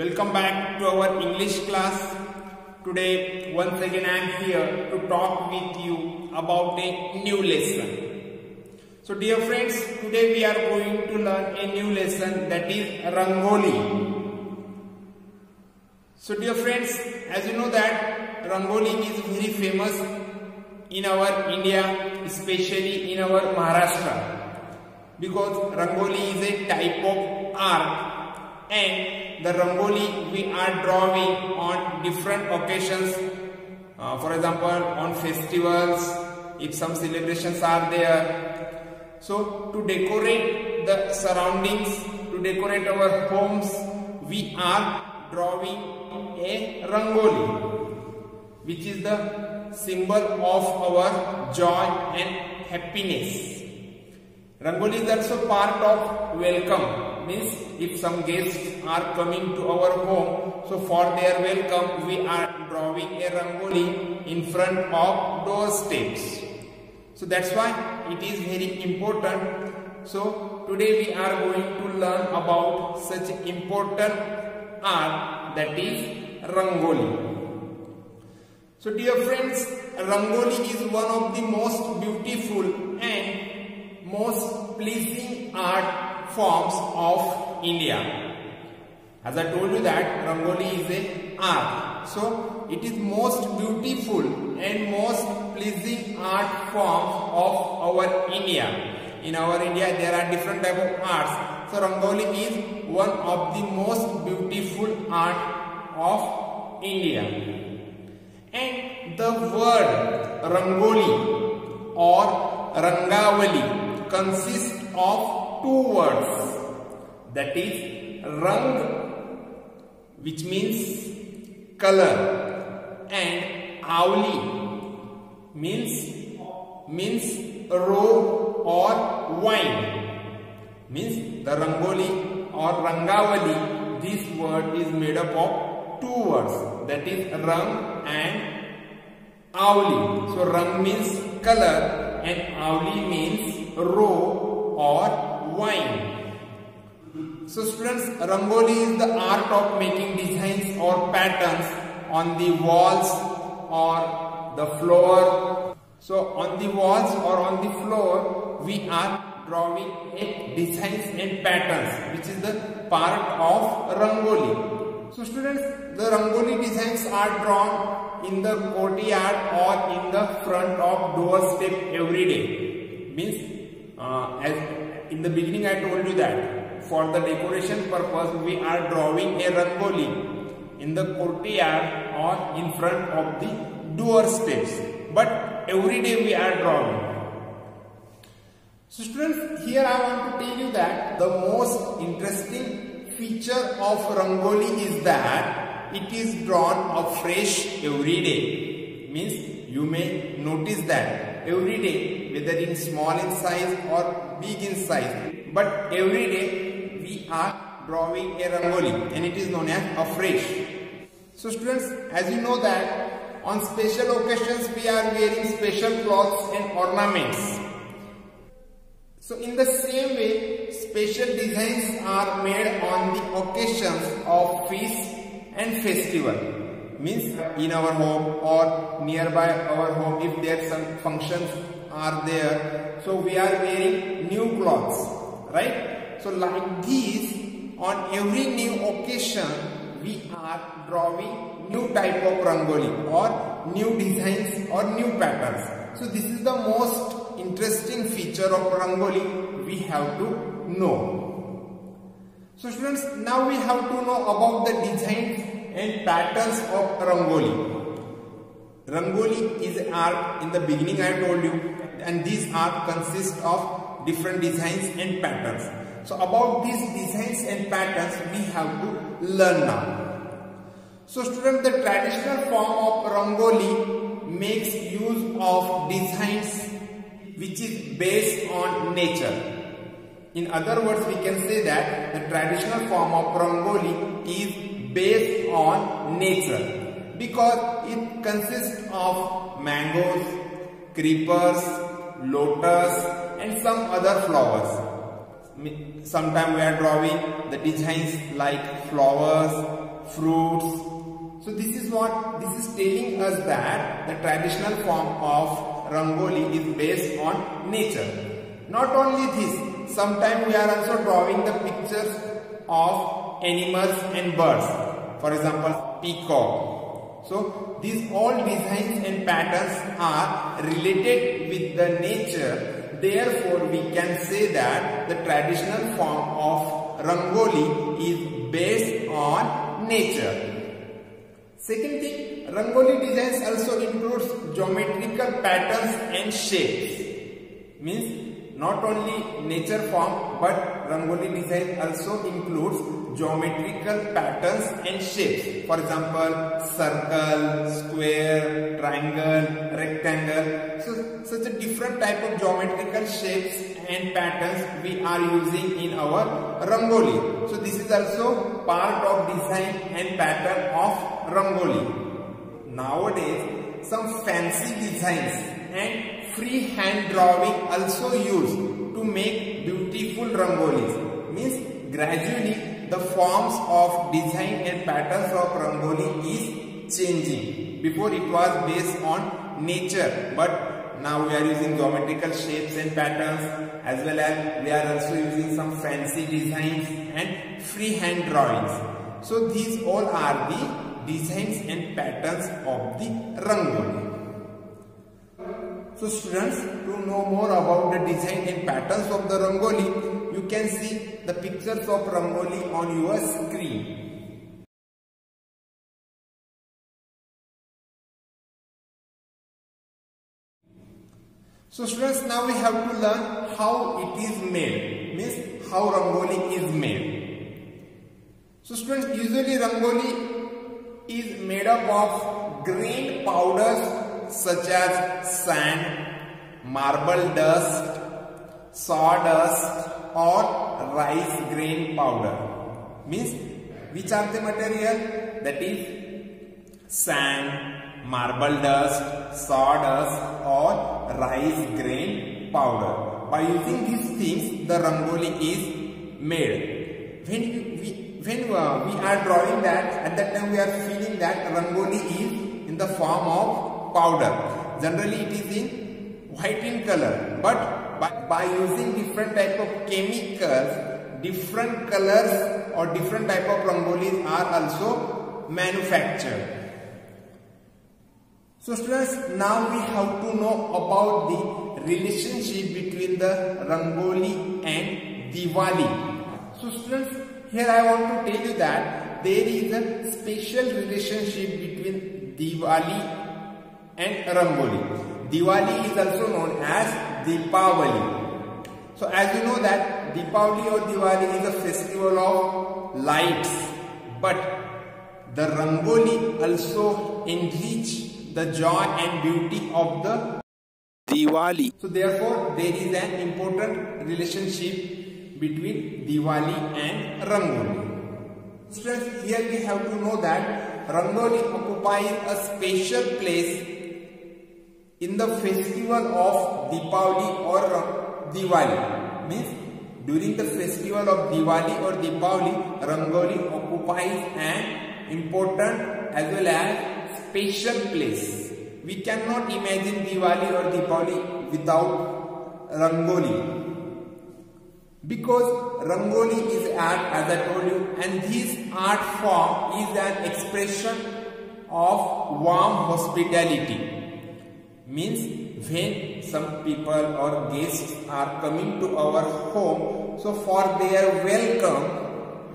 Welcome back to our English class. Today, once again, I am here to talk with you about a new lesson. So, dear friends, today we are going to learn a new lesson that is Rangoli. So, dear friends, as you know that Rangoli is very famous in our India, especially in our Maharashtra, because Rangoli is a type of art and the rangoli we are drawing on different occasions. Uh, for example on festivals if some celebrations are there. So to decorate the surroundings to decorate our homes we are drawing a rangoli which is the symbol of our joy and happiness. Rangoli is also part of welcome means if some guests are coming to our home so for their welcome we are drawing a rangoli in front of doorsteps so that's why it is very important. So today we are going to learn about such important art that is rangoli. So dear friends rangoli is one of the most beautiful and most pleasing art forms of India. As I told you that Rangoli is a art. So it is most beautiful and most pleasing art form of our India. In our India there are different type of arts. So Rangoli is one of the most beautiful art of India. And the word Rangoli or Rangavali consists of two words. That is rang which means color. And avli means means row or wine. Means the rangoli or rangavali this word is made up of two words. That is rang and avli so rang means color and avli means row or wine. So students, Rangoli is the art of making designs or patterns on the walls or the floor. So on the walls or on the floor, we are drawing a designs and patterns which is the part of Rangoli. So students, the Rangoli designs are drawn in the courtyard or in the front of doorstep every day. Means uh, as in the beginning I told you that for the decoration purpose we are drawing a rangoli in the courtyard or in front of the door steps but every day we are drawing. So students here I want to tell you that the most interesting feature of rangoli is that it is drawn afresh every day means you may notice that every day whether in small in size or big in size but every day we are drawing a rangoli and it is known as afresh. So students as you know that on special occasions we are wearing special clothes and ornaments. So in the same way special designs are made on the occasions of feast and festival means in our home or nearby our home if there are some functions are there. So we are wearing new clothes, right? So like this, on every new occasion, we are drawing new type of rangoli or new designs or new patterns. So this is the most interesting feature of rangoli we have to know. So students, now we have to know about the designs and patterns of rangoli. Rangoli is art in the beginning I told you and these art consist of different designs and patterns. So about these designs and patterns we have to learn now. So student the traditional form of Rangoli makes use of designs which is based on nature. In other words we can say that the traditional form of Rangoli is based on nature because it consists of mangoes, creepers, lotus and some other flowers. Sometimes we are drawing the designs like flowers, fruits. So this is what this is telling us that the traditional form of Rangoli is based on nature. Not only this, sometimes we are also drawing the pictures of animals and birds. For example, peacock. So these all designs and patterns are related with the nature. Therefore, we can say that the traditional form of Rangoli is based on nature. Second thing, Rangoli designs also includes geometrical patterns and shapes. Means not only nature form but Rangoli design also includes geometrical patterns and shapes. For example, circle, square, triangle, rectangle. So such a different type of geometrical shapes and patterns we are using in our Rangoli. So this is also part of design and pattern of Rangoli. Nowadays, some fancy designs and free hand drawing also used to make beautiful rangolis. Means gradually the forms of design and patterns of rangoli is changing. Before it was based on nature but now we are using geometrical shapes and patterns as well as we are also using some fancy designs and freehand drawings. So these all are the designs and patterns of the rangoli. So students, to know more about the design and patterns of the Rangoli, you can see the pictures of Rangoli on your screen. So students, now we have to learn how it is made, means how Rangoli is made. So students, usually Rangoli is made up of green powders such as sand, marble dust, sawdust or rice grain powder. Means which are the material? That is sand, marble dust, sawdust or rice grain powder. By using these things the rangoli is made. When we, when uh, we are drawing that at that time we are feeling that rangoli is in the form of powder. Generally it is in white in color but by, by using different type of chemicals different colors or different type of rangolis are also manufactured. So students now we have to know about the relationship between the Rangoli and Diwali. So students here I want to tell you that there is a special relationship between Diwali and Rangoli. Diwali is also known as Deepavali. So as you know that Deepavali or Diwali is a festival of lights. But the Rangoli also enrich the joy and beauty of the Diwali. So therefore there is an important relationship between Diwali and Rangoli. Here we have to know that Rangoli occupies a special place in the festival of Deepavali or Diwali. Means during the festival of Diwali or Deepavali, Rangoli occupies an important as well as special place. We cannot imagine Diwali or Deepavali without Rangoli. Because Rangoli is art as I told you and this art form is an expression of warm hospitality means when some people or guests are coming to our home so for their welcome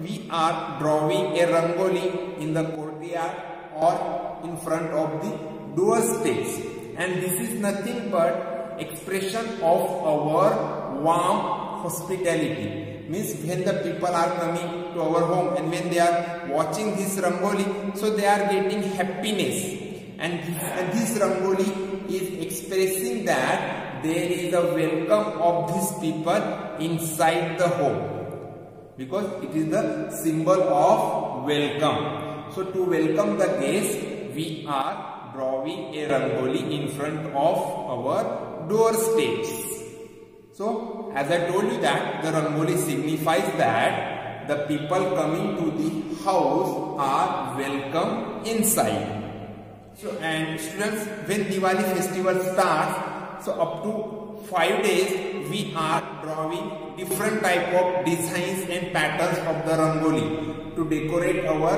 we are drawing a rangoli in the courtyard or in front of the door steps. And this is nothing but expression of our warm hospitality. Means when the people are coming to our home and when they are watching this rangoli so they are getting happiness and, and this rangoli is expressing that there is a welcome of these people inside the home because it is the symbol of welcome. So to welcome the guest, we are drawing a rangoli in front of our doorsteps. So as I told you that the rangoli signifies that the people coming to the house are welcome inside. So and students when Diwali festival starts so up to 5 days we are drawing different type of designs and patterns of the rangoli to decorate our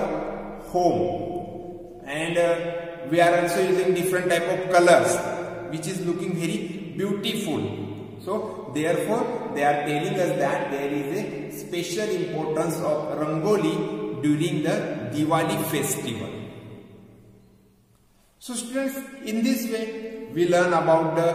home. And uh, we are also using different type of colors which is looking very beautiful. So therefore they are telling us that there is a special importance of rangoli during the Diwali festival so students in this way we learn about the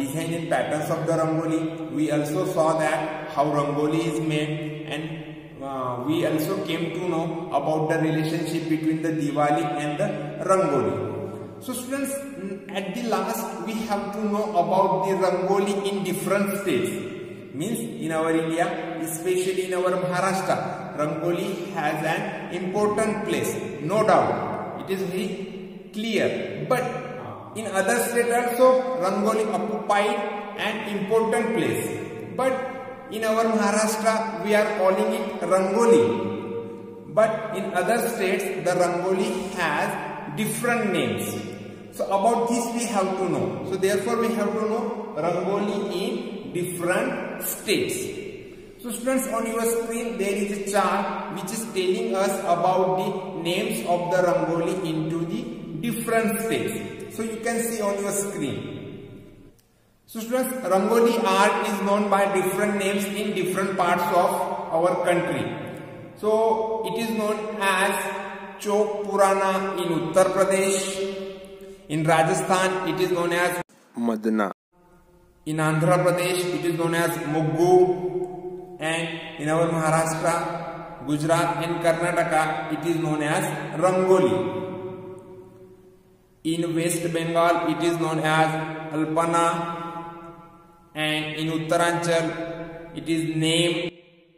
design and patterns of the rangoli we also saw that how rangoli is made and uh, we also came to know about the relationship between the Diwali and the Rangoli. So students, at the last we have to know about the Rangoli in different states. Means in our India, especially in our Maharashtra, Rangoli has an important place, no doubt. It is clear. But in other states also, Rangoli occupied an important place. But in our Maharashtra, we are calling it Rangoli. But in other states, the Rangoli has different names. So about this we have to know. So therefore we have to know Rangoli in different states. So students on your screen there is a chart which is telling us about the names of the Rangoli into the different states. So you can see on your screen. So students, Rangoli art is known by different names in different parts of our country. So it is known as Chok Purana in Uttar Pradesh. In Rajasthan it is known as Madna. In Andhra Pradesh it is known as Muggu. And in our Maharashtra, Gujarat and Karnataka it is known as Rangoli. In West Bengal it is known as Alpana and in Uttaranchal it is named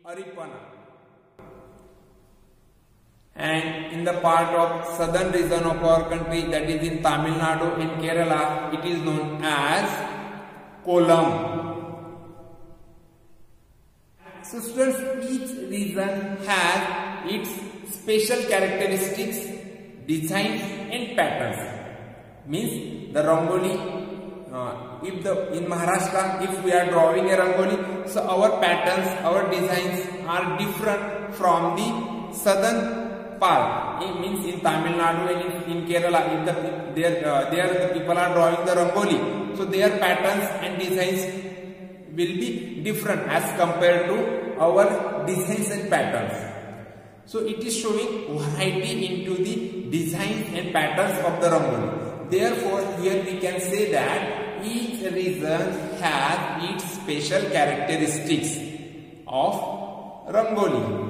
Aripana. And in the part of southern region of our country that is in Tamil Nadu and Kerala it is known as Kolam. So students each region has its special characteristics, designs and patterns. Means the Rangoli uh, if the in Maharashtra if we are drawing a rangoli so our patterns our designs are different from the southern part. It means in Tamil Nadu and in, in Kerala if the there uh, there the people are drawing the rangoli so their patterns and designs will be different as compared to our designs and patterns. So it is showing variety into the designs and patterns of the rangoli Therefore, here we can say that each region has its special characteristics of Rangoli.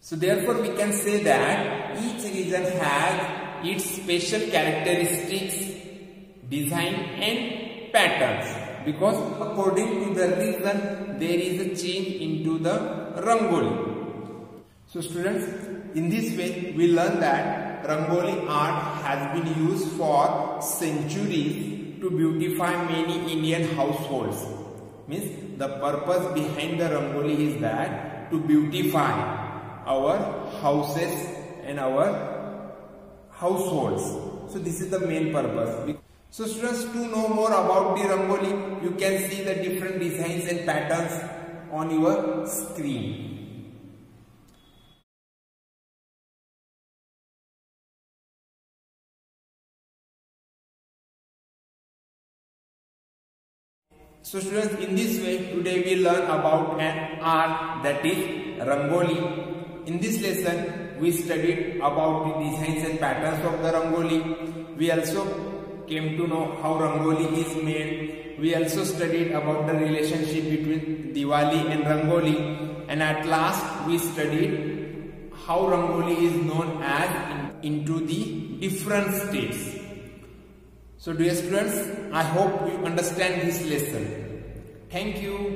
So therefore, we can say that each region has its special characteristics, design and patterns. Because according to the region, there is a change into the Rangoli. So students, in this way, we learn that Rangoli art has been used for centuries to beautify many Indian households. Means the purpose behind the Rangoli is that to beautify our houses and our households. So this is the main purpose. So students to know more about the Rangoli, you can see the different designs and patterns on your screen. So students, in this way, today we learn about an art that is Rangoli. In this lesson, we studied about the designs and patterns of the Rangoli. We also came to know how Rangoli is made. We also studied about the relationship between Diwali and Rangoli. And at last, we studied how Rangoli is known as into the different states. So dear students, I hope you understand this lesson. Thank you.